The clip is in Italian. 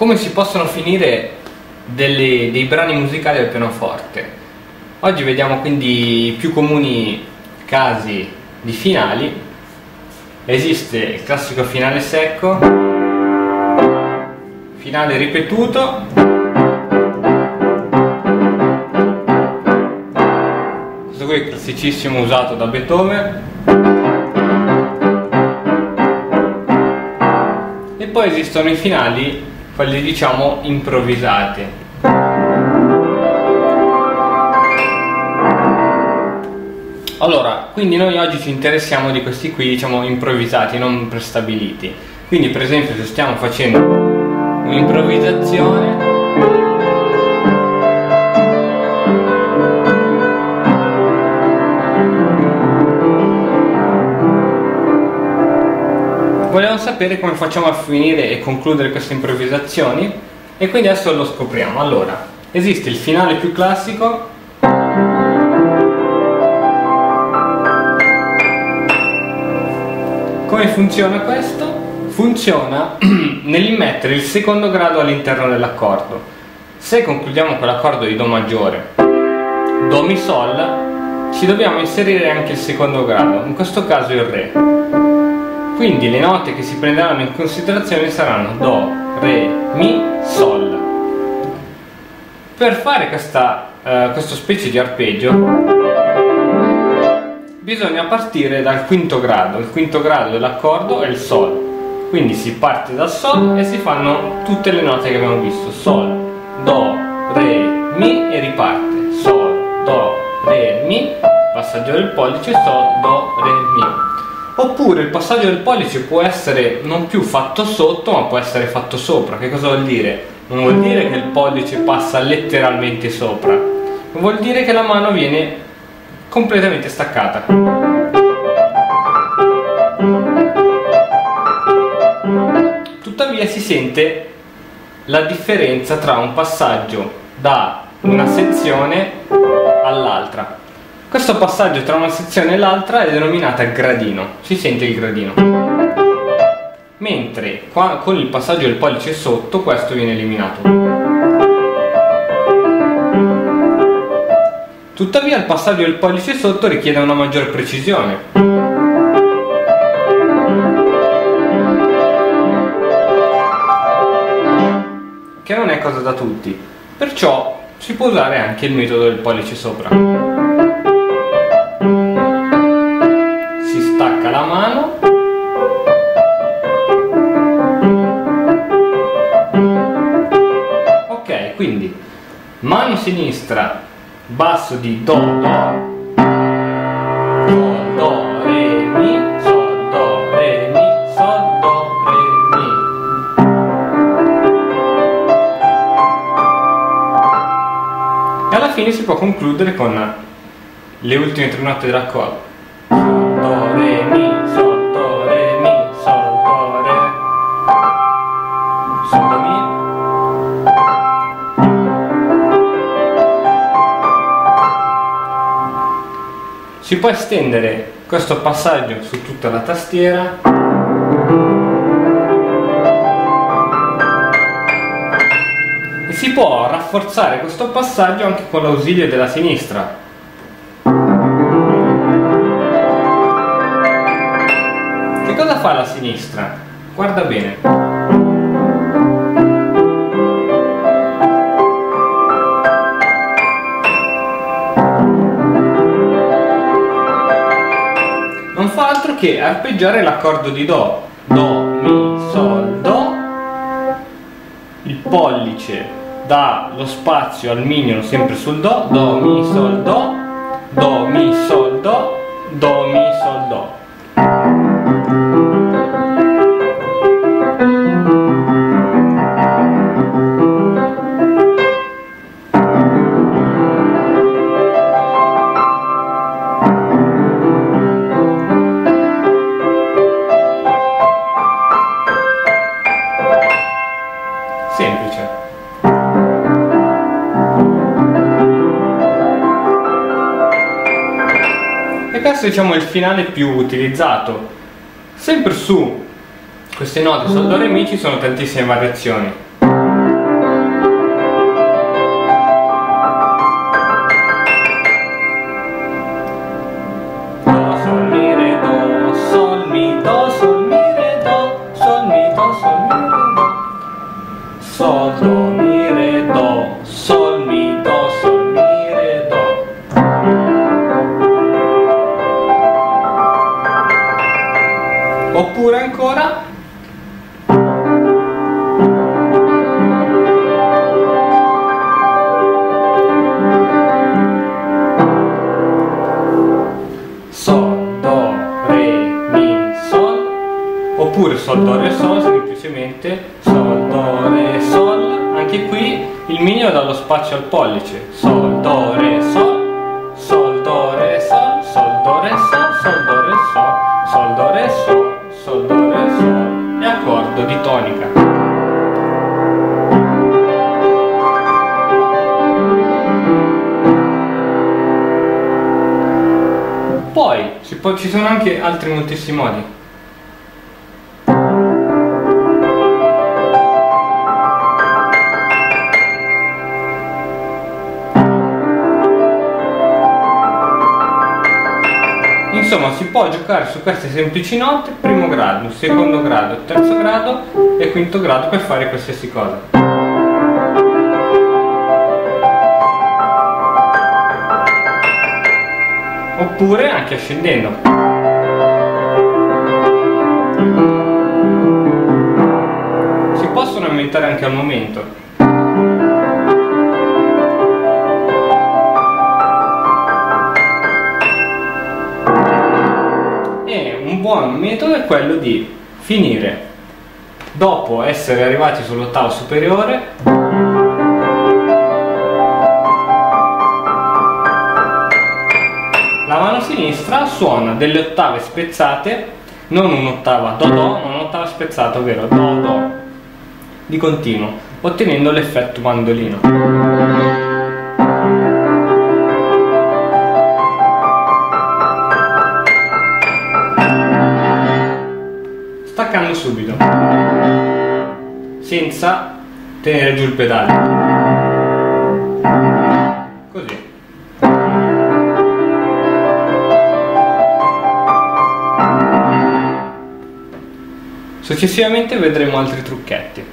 come si possono finire delle, dei brani musicali al pianoforte. Oggi vediamo quindi i più comuni casi di finali. Esiste il classico finale secco, finale ripetuto, questo qui è classicissimo usato da Beethoven, e poi esistono i finali quelli diciamo improvvisati. Allora, quindi noi oggi ci interessiamo di questi qui, diciamo, improvvisati, non prestabiliti. Quindi, per esempio, se stiamo facendo un'improvvisazione, Vogliamo sapere come facciamo a finire e concludere queste improvvisazioni e quindi adesso lo scopriamo. Allora, esiste il finale più classico Come funziona questo? Funziona nell'immettere il secondo grado all'interno dell'accordo. Se concludiamo con l'accordo di Do maggiore, Do Mi Sol, ci dobbiamo inserire anche il secondo grado, in questo caso il Re. Quindi le note che si prenderanno in considerazione saranno Do, Re, Mi, Sol. Per fare questa, uh, questo specie di arpeggio bisogna partire dal quinto grado. Il quinto grado dell'accordo è il Sol. Quindi si parte dal Sol e si fanno tutte le note che abbiamo visto. Sol, Do, Re, Mi e riparte. Sol, Do, Re, Mi, passaggio del pollice, Sol, Do, Re, Mi. Oppure il passaggio del pollice può essere non più fatto sotto, ma può essere fatto sopra. Che cosa vuol dire? Non vuol dire che il pollice passa letteralmente sopra, vuol dire che la mano viene completamente staccata. Tuttavia si sente la differenza tra un passaggio da una sezione all'altra. Questo passaggio tra una sezione e l'altra è denominata gradino, si sente il gradino. Mentre qua, con il passaggio del pollice sotto questo viene eliminato. Tuttavia il passaggio del pollice sotto richiede una maggior precisione. Che non è cosa da tutti. Perciò si può usare anche il metodo del pollice sopra. La mano. Ok quindi mano sinistra basso di do do. Alla fine si può concludere con le ultime tre note dell'accordo do Si può estendere questo passaggio su tutta la tastiera e si può rafforzare questo passaggio anche con l'ausilio della sinistra. Che cosa fa la sinistra? Guarda bene. Che arpeggiare l'accordo di Do. Do, Mi, Sol, Do. Il pollice dà lo spazio al mignolo sempre sul Do. Do, Mi, Sol, Do. Do, Mi, Sol, Do. Do, Mi, Sol, questo diciamo, è il finale più utilizzato. Sempre su queste note sol do re mi ci sono tantissime variazioni. Il mignolo dà lo spazio al pollice. Sol, Do, Re, Sol Sol, Do, Re, Sol Sol, Do, Re, Sol Sol, Do, Re, Sol Sol, Do, Re, Sol Sol, Do, Re, Sol e accordo di tonica. Poi ci sono anche altri moltissimi modi. Insomma, si può giocare su queste semplici note, primo grado, secondo grado, terzo grado e quinto grado per fare qualsiasi cosa. oppure anche ascendendo. Si possono aumentare anche al momento. Metodo è quello di finire dopo essere arrivati sull'ottavo superiore sinistra suona delle ottave spezzate, non un'ottava do do, ma un'ottava spezzata, ovvero do do, di continuo, ottenendo l'effetto mandolino. Senza tenere giù il pedale. Così. Successivamente vedremo altri trucchetti.